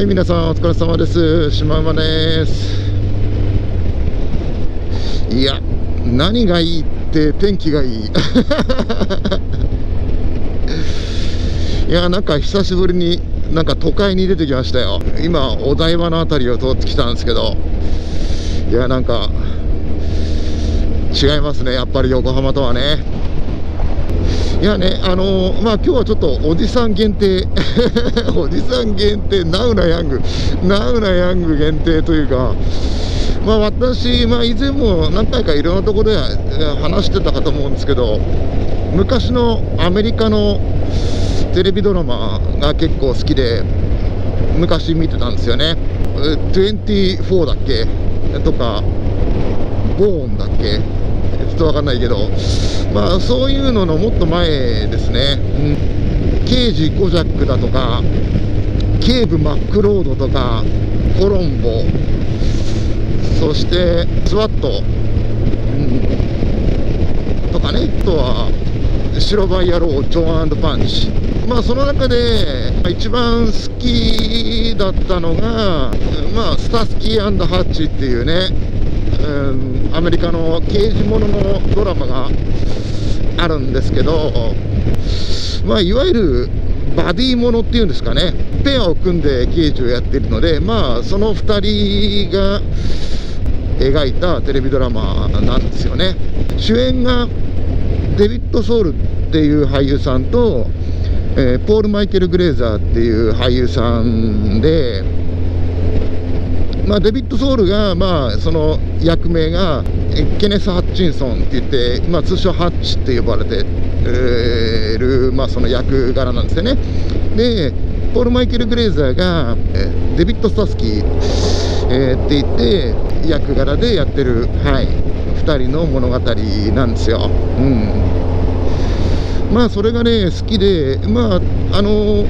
はい皆さんお疲れ様です。シマウマです。いや何がいいって天気がいい。いやなんか久しぶりになんか都会に出てきましたよ。今お台場の辺りを通ってきたんですけど。いやなんか違いますね。やっぱり横浜とはね。いやね、あのー、まあ今日はちょっとおじさん限定、おじさん限定、ナウなヤング、ナウなヤング限定というか、まあ私、まあ以前も何回かいろんなところで話してたかと思うんですけど、昔のアメリカのテレビドラマが結構好きで、昔見てたんですよね。24だっけ？とか、ボーンだっけ？とわかんないけど、まあそういうののもっと前ですね、うん、刑事コジャックだとか警部マックロードとかコロンボ。そしてスワット、うん、とかね。あとは白バイ野郎ジョンパンチ。まあその中で一番好きだったのがまあスタスキーハッチっていうね、うん、アメリカの刑事もののドラマがあるんですけど、まあ、いわゆるバディものっていうんですかね、ペアを組んで刑事をやっているので、まあ、その2人が描いたテレビドラマなんですよね。主演がデビッド・ソウルっていう俳優さんと、えー、ポール・マイケル・グレーザーっていう俳優さんで、まあ、デビッド・ソウルが、まあ、その役名がケネス・ハッチンソンって言って、まあ、通称ハッチって呼ばれてる、まあ、その役柄なんですよね。で、ポール・マイケル・グレーザーがデビッド・スタスキー、えー、って言って役柄でやってる、はい、2人の物語なんですよ。うんまあそれがね好きでまああの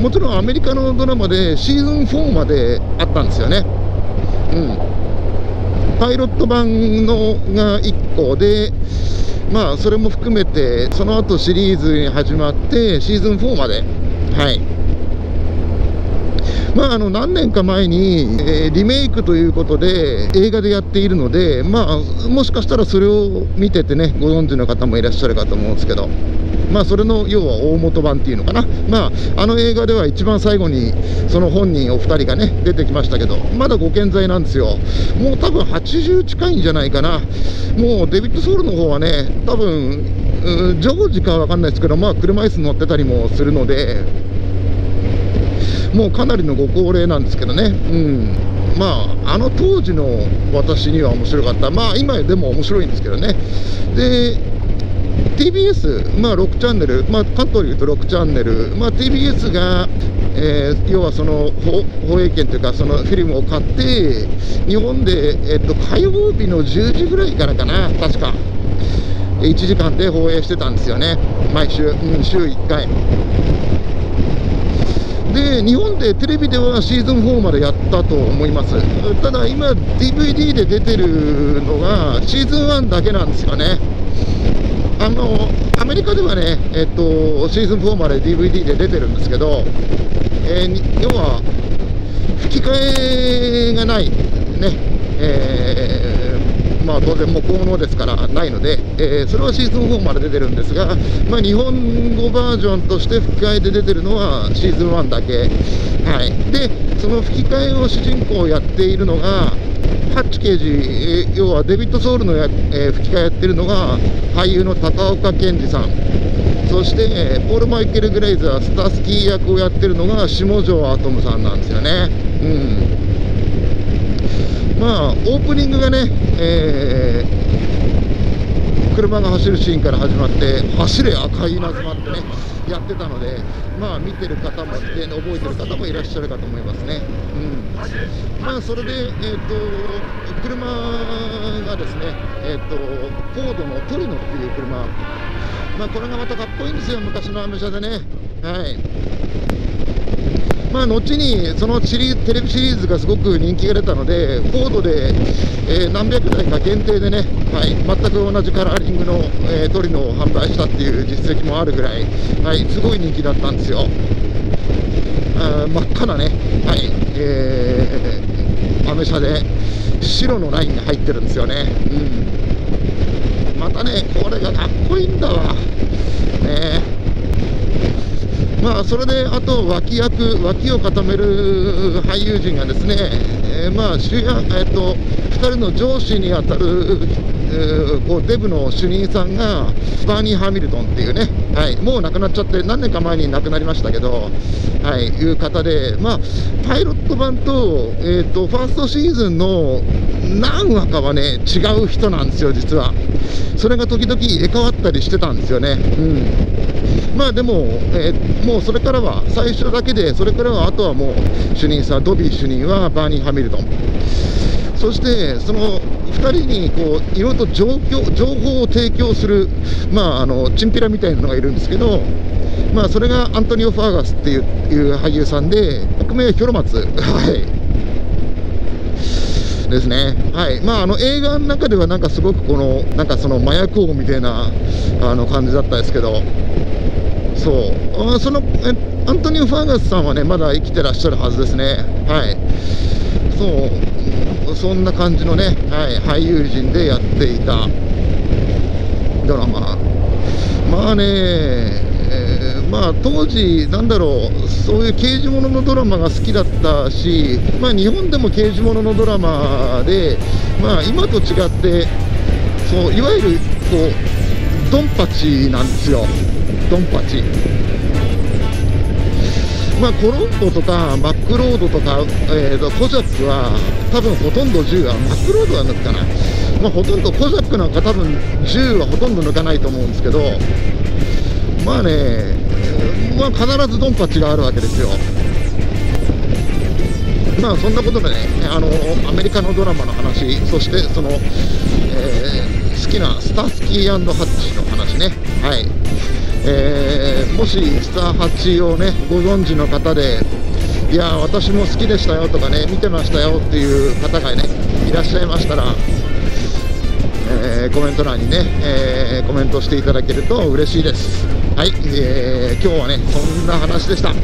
もちろんアメリカのドラマでシーズン4まであったんですよねうん、パイロット版のが1個で、まあ、それも含めて、その後シリーズに始まって、シーズン4まで、はい。まあ、あの何年か前に、えー、リメイクということで映画でやっているので、まあ、もしかしたらそれを見ててねご存知の方もいらっしゃるかと思うんですけど、まあ、それの要は大元版っていうのかな、まあ、あの映画では一番最後にその本人お二人がね出てきましたけどまだご健在なんですよ。もう多分80近いんじゃないかな。もうデビッド・ソウルの方はね多分ジョージか分かんないですけどまあ車椅子乗ってたりもするのでもうかなりのご高齢なんですけどね。うん。まあ、あの当時の私には面白かった、まあ今でも面白いんですけどね、で TBS、まあ、6チャンネル、まあ、関東でいうと6チャンネル、まあ、TBS が、えー、要はその放映権というか、そのフィルムを買って、日本で、え、っと火曜日の10時ぐらいからかな、確か、1時間で放映してたんですよね、毎週、うん、週1回。で日本でテレビではシーズン4までやったと思います。ただ今 DVD で出てるのがシーズン1だけなんですよね。あのアメリカではね、えっと、シーズン4まで DVD で出てるんですけど、えー、要は吹き替えがないね、えー、まあ当然もう効能ですからないので、えー、それはシーズン4まで出てるんですが、まあ、日本語バージョンとして吹き替えで出てるのはシーズン1だけ、はい、でその吹き替えを主人公をやっているのがハッチ刑事、要はデビッド・ソウルのや、えー、吹き替えやってるのが俳優の高岡健二さん。そしてポール・マイケル・グレイザースタスキー役をやってるのが下條アトムさんなんですよね。うん。まあオープニングがね、えー、車が走るシーンから始まって走れ赤い稲妻ってねやってたのでまあ見てる方もで覚えてる方もいらっしゃるかと思いますね。うん。まあ、それで、えーと、車がですね、えーと、フォードのトリノっていう車、まあ、これがまたかっこいいんですよ、昔のアメ車でね。はい。まあ、後にそのシリテレビシリーズがすごく人気が出たので、フォードで、えー、何百台か限定でね、はい、全く同じカラーリングの、えー、トリノを販売したっていう実績もあるぐらい、はい、すごい人気だったんですよ。あ真っ赤なね、はいえー、アメ車で白のラインが入ってるんですよね、うん、またねこれがかっこいいんだわ。ね。まあそれであと脇役脇を固める俳優陣がですね、えー、まあ主役えっと2人の上司にあたる、えー、こうデブの主任さんがバーニー・ハミルトンっていうね、はい、もう亡くなっちゃって何年か前に亡くなりましたけど、はい、いう方で、まあ、パイロット版と,、えーと、ファーストシーズンの何話かはね違う人なんですよ実は。それが時々入れ替わったりしてたんですよね。うん。まあでも、えー、もうそれからは最初だけでそれからはあとはもう主任さドビー主任はバーニー・ハミルトン。そしてその2人にこういろいろと状況情報を提供する、まあ、あのチンピラみたいなのがいるんですけど、まあ、それがアントニオ・ファーガスっていういう俳優さんで革命広松。はい。ですね、はい。まあ、あの映画の中ではなんかすごくこのなんかその麻薬王みたいなあの感じだったですけど。そう。あそのえアントニオ・ファーガスさんはねまだ生きてらっしゃるはずですね。はい。そう。そんな感じのね、はい、俳優陣でやっていたドラマ。まあね、えー、まあ当時なんだろうそういう刑事もののドラマが好きだったしまあ日本でも刑事もののドラマでまあ今と違ってそういわゆるこうドンパチなんですよ。ドンパチ。まあ、コロンボとかマックロードとか、えーと、コジャックは多分ほとんど銃はマックロードは抜くかな、まあ、ほとんどコジャックなんか多分銃はほとんど抜かないと思うんですけどまあね、まあ、必ずドンパチがあるわけですよ。まあそんなことでねあのアメリカのドラマの話そしてその、えー、好きなスタースキーハッチの話ね。はい。えー、もしスター8をねご存知の方でいや私も好きでしたよとかね見てましたよっていう方がねいらっしゃいましたら、えー、コメント欄にね、えー、コメントしていただけると嬉しいです。はい、えー、今日はねそんな話でした。は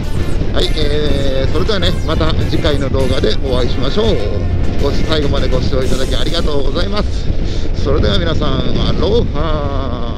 い、えー、それではねまた次回の動画でお会いしましょう。ご最後までご視聴いただきありがとうございます。それでは皆さんアロハ